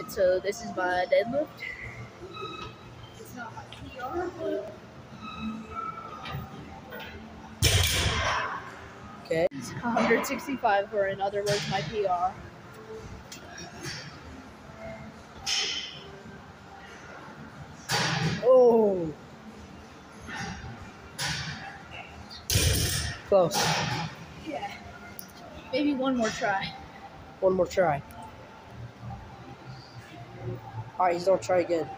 Alright, so this is my deadlift. It's not my PR, but Okay. it's 165, or in other words, my PR. Oh. Close. Yeah. Maybe one more try. One more try. Alright, he's gonna try again.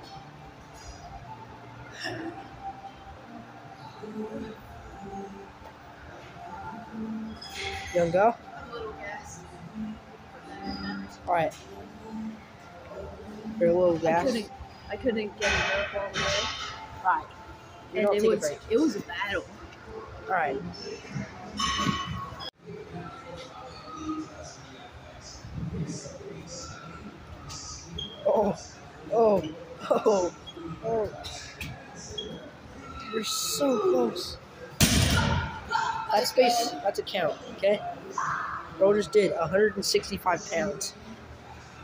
Young go? I'm a little gassed. Alright. You're a little gas. I couldn't, I couldn't get it up all the way. Alright. You And it was, it was a battle. Alright. Oh, oh, oh, oh. You're so close. That space, that's a count, okay? Bro just did 165 pounds.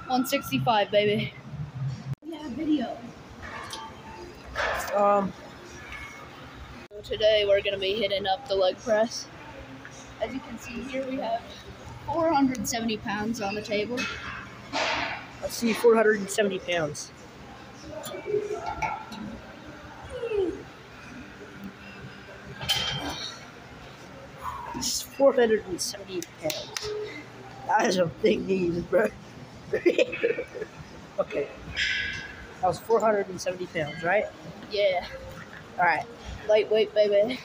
165, baby. Yeah, video. Um, today we're gonna be hitting up the leg press. As you can see here, we have 470 pounds on the table. Let's see, 470 pounds. It's 470 pounds. That is a big knees, bro. okay. That was 470 pounds, right? Yeah, Alright. lightweight, baby.